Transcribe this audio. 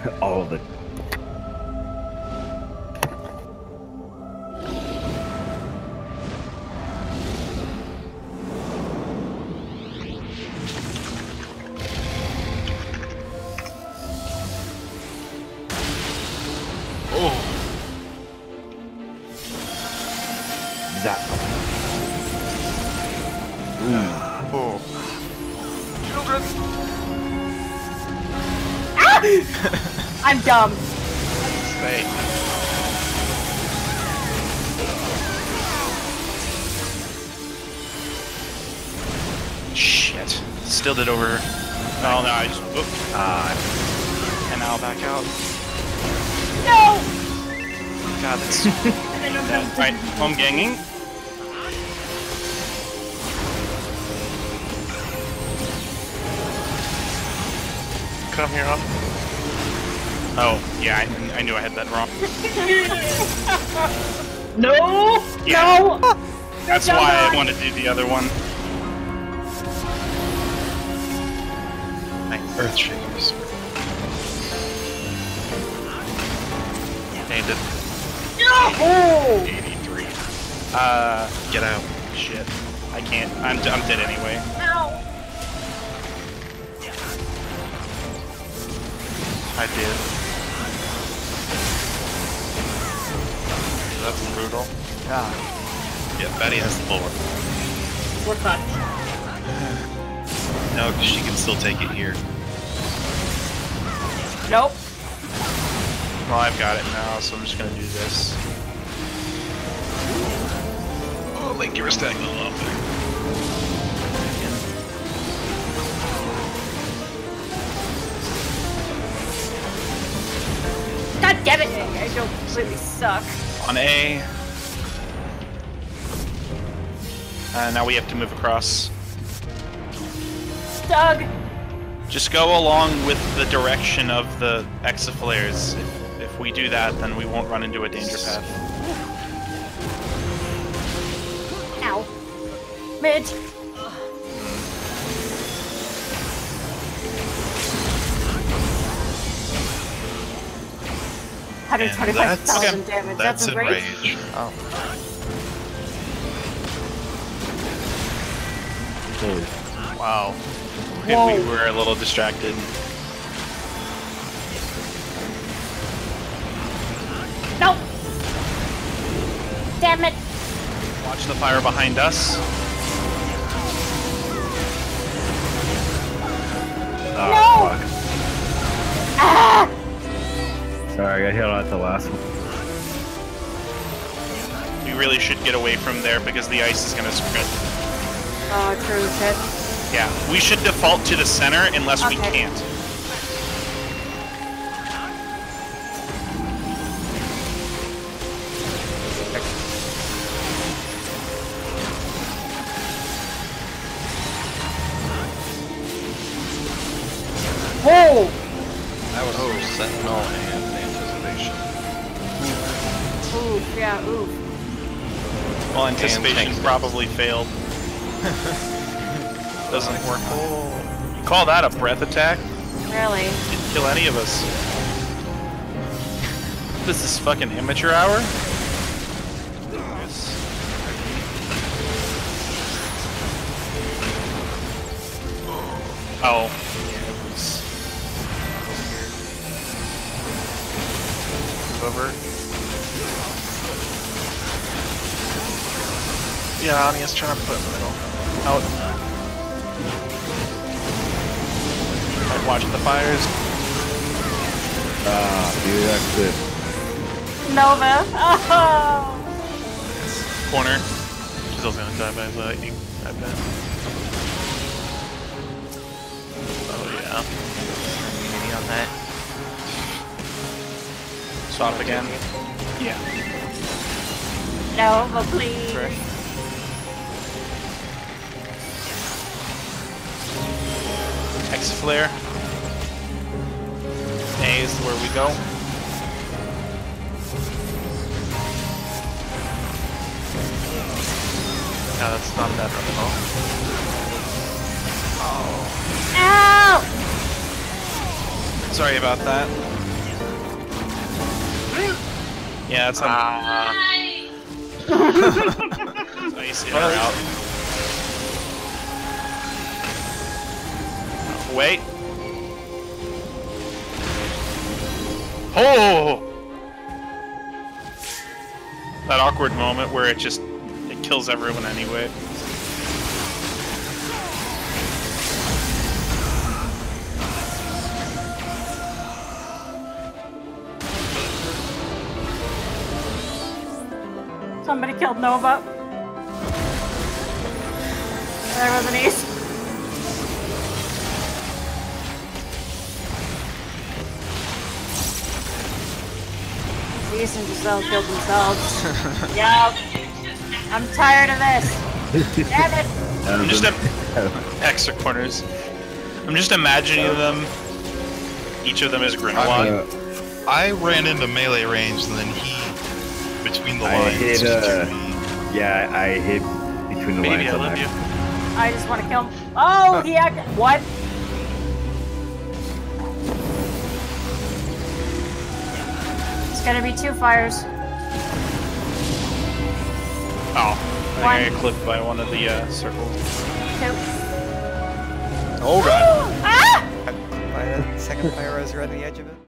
All of it. Oh, Zap. I'm dumb. Stay. Shit. Still did over. Oh no, I just. Oop. Ah, And now I'll back out. No! God, that's. Alright, home ganging. Come here, up. Oh, yeah, I, I knew I had that wrong. No! Yeah. No! That's Good job, why I Ryan. wanted to do the other one. Earth Shakers. Named it Oh! 83. Uh, Get out. shit. I can't. I'm, I'm dead anyway. Ow! I did. That's brutal. Ah. Yeah, Betty has the floor. We're fucked. No, 'cause she can still take it here. Nope. Well, I've got it now, so I'm just gonna do this. Oh, Link, you were stacking a lot there. God damn it! I don't completely suck. On A. Uh, now we have to move across. Doug! Just go along with the direction of the exaflares. If, if we do that, then we won't run into a danger path. Ow. Midge! Hundred And twenty-five that's- damage. That's, That's a rage. enrage. Oh. holy. Wow. Whoa. We were a little distracted. No! Damn it! Watch the fire behind us. Oh, No! fuck. Ah! Sorry, I got hit on at the last one. We really should get away from there because the ice is gonna spread. Oh, true shit. Yeah, we should default to the center unless we can't. Whoa! That was oh. Sentinel and Anticipation. Oof, yeah, oof. Well, anticipation probably failed. Doesn't work. You call that a breath attack? Really? Didn't kill any of us. This is fucking amateur hour? Oh. Yeah, Anya's trying to put it in the middle. Out. Alright, watching the fires. Ah, dude, that's it. Nova! Oh! Corner. She's also gonna die by lightning, I bet. Oh yeah. Maybe on that. Swap again. Yeah. Nova, please. Correct. Exaflare. A is where we go. Yeah, that's not bad at all. Ow! Sorry about that. Yeah, that's Ah. nice in or out. Wait. Oh! That awkward moment where it just it kills everyone anyway. Somebody killed Nova. There was an ace. Ace and Giselle killed themselves. yep. I'm tired of this. Damn it. I'm just a extra corners. I'm just imagining them. Each of them is Grindelwald. Uh, I ran into melee range and then he, between the I lines, hit, uh, me. yeah, I hit between the Baby, lines. I love you. I just want to kill him. Oh, he acted. What? It's gonna be two fires. Oh, I think I got clipped by one of the uh, circles. Two. Oh god. Ah! By the second fire, I was right on the edge of it.